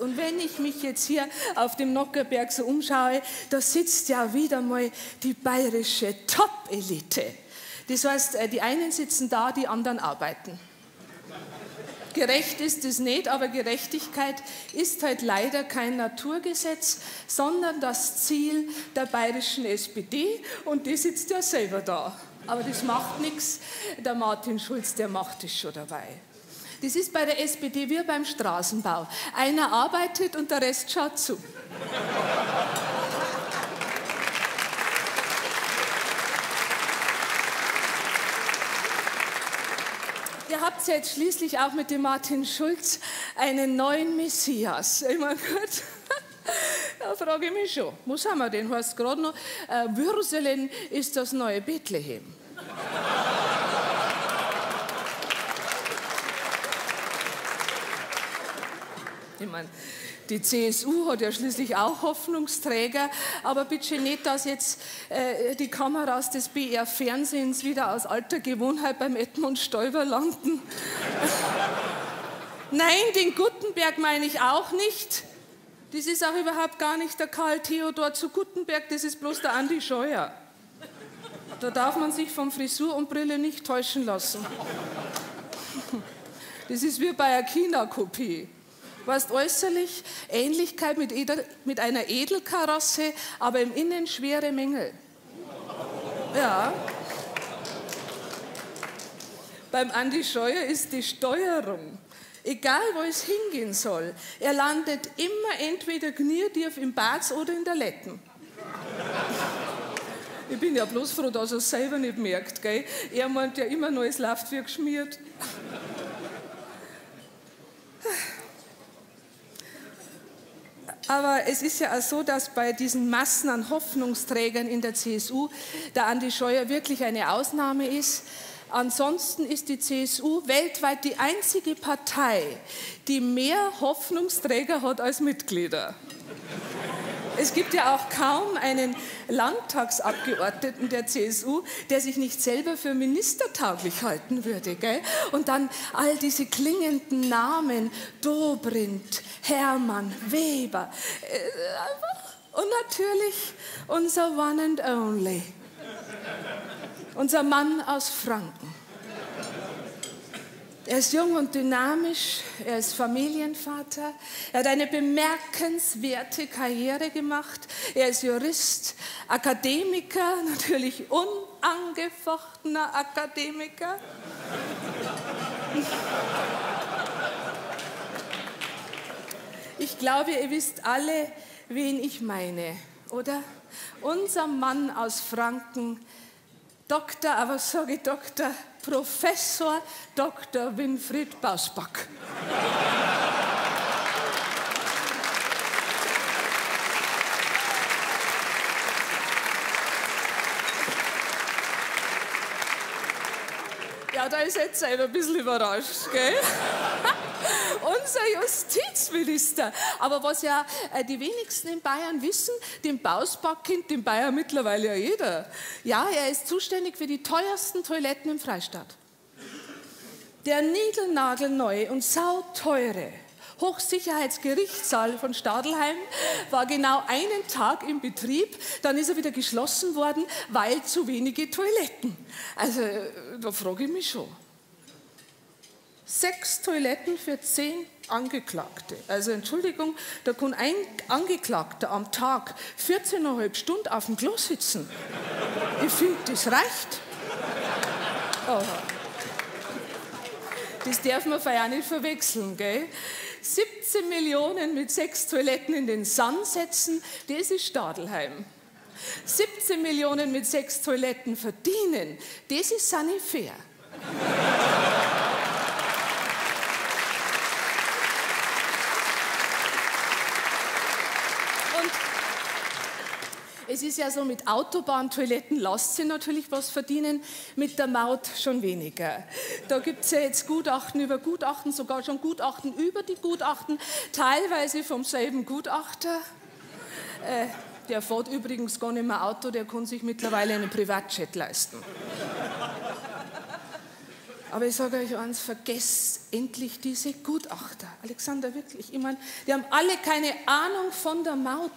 Und wenn ich mich jetzt hier auf dem Nockerberg so umschaue, da sitzt ja wieder mal die bayerische Top-Elite. Das heißt, äh, die einen sitzen da, die anderen arbeiten. Gerecht ist es nicht, aber Gerechtigkeit ist halt leider kein Naturgesetz, sondern das Ziel der bayerischen SPD und die sitzt ja selber da. Aber das macht nichts. Der Martin Schulz, der macht es schon dabei. Das ist bei der SPD wie beim Straßenbau. Einer arbeitet und der Rest schaut zu. Ihr habt jetzt schließlich auch mit dem Martin Schulz einen neuen Messias. Ich meine, gut. Da frage ich mich schon, wo haben wir den? Heißt gerade noch, äh, Würselen ist das neue Bethlehem. Ich meine, die CSU hat ja schließlich auch Hoffnungsträger, aber bitte nicht, dass jetzt äh, die Kameras des BR-Fernsehens wieder aus alter Gewohnheit beim Edmund Stoiber landen. Nein, den Gutenberg meine ich auch nicht. Das ist auch überhaupt gar nicht der Karl Theodor zu Gutenberg, das ist bloß der Andi Scheuer. Da darf man sich von Frisur und Brille nicht täuschen lassen. Das ist wie bei einer China-Kopie weißt äußerlich Ähnlichkeit mit, Edel, mit einer Edelkarosse, aber im Innen schwere Mängel. Ja. Beim Andi Scheuer ist die Steuerung, egal wo es hingehen soll, er landet immer entweder knietief im Bad oder in der Letten. Ich bin ja bloß froh, dass er es selber nicht merkt. Gell? Er meint ja immer nur, es läuft wie geschmiert. Aber es ist ja auch so, dass bei diesen Massen an Hoffnungsträgern in der CSU der Andi Scheuer wirklich eine Ausnahme ist. Ansonsten ist die CSU weltweit die einzige Partei, die mehr Hoffnungsträger hat als Mitglieder. Es gibt ja auch kaum einen Landtagsabgeordneten der CSU, der sich nicht selber für ministertauglich halten würde. Gell? Und dann all diese klingenden Namen, Dobrindt, Hermann, Weber. Äh, und natürlich unser One and Only, unser Mann aus Franken. Er ist jung und dynamisch, er ist Familienvater, er hat eine bemerkenswerte Karriere gemacht, er ist Jurist, Akademiker, natürlich unangefochtener Akademiker. Ich glaube, ihr wisst alle, wen ich meine, oder? Unser Mann aus Franken, Doktor, aber sage ich Doktor, Professor Dr. Winfried Bausback. Ja, da ist jetzt selber ein bisschen überrascht, gell? Unser Justizminister. Aber was ja äh, die wenigsten in Bayern wissen, den Bausback kennt in Bayern mittlerweile ja jeder. Ja, er ist zuständig für die teuersten Toiletten im Freistaat. Der niegelnagelneue und sauteure Hochsicherheitsgerichtssaal von Stadelheim war genau einen Tag im Betrieb, dann ist er wieder geschlossen worden, weil zu wenige Toiletten. Also da frage ich mich schon. Sechs Toiletten für zehn Angeklagte. Also Entschuldigung, da kann ein Angeklagter am Tag 14,5 Stunden auf dem Klo sitzen. Ich finde, das reicht. Oh. Das darf man ja nicht verwechseln, gell? 17 Millionen mit sechs Toiletten in den Sand setzen, das ist Stadelheim. 17 Millionen mit sechs Toiletten verdienen, das ist Sanifair. Es ist ja so, mit Autobahntoiletten lasst sie natürlich was verdienen, mit der Maut schon weniger. Da gibt es ja jetzt Gutachten über Gutachten, sogar schon Gutachten über die Gutachten, teilweise vom selben Gutachter. Äh, der fährt übrigens gar nicht mehr Auto, der kann sich mittlerweile einen Privatjet leisten. Aber ich sage euch eins, vergesst endlich diese Gutachter. Alexander, wirklich, ich meine, die haben alle keine Ahnung von der Maut.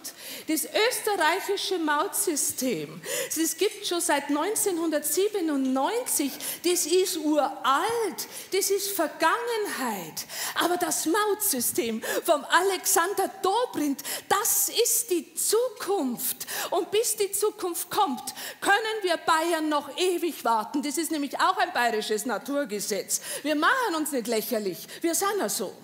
Das österreichische Mautsystem, das gibt schon seit 1997, das ist uralt, das ist Vergangenheit. Aber das Mautsystem vom Alexander Dobrindt, das ist die Zukunft. Und bis die Zukunft kommt, können wir Bayern noch ewig warten. Das ist nämlich auch ein bayerisches Naturgesetz. Wir machen uns nicht lächerlich, wir sind ja so.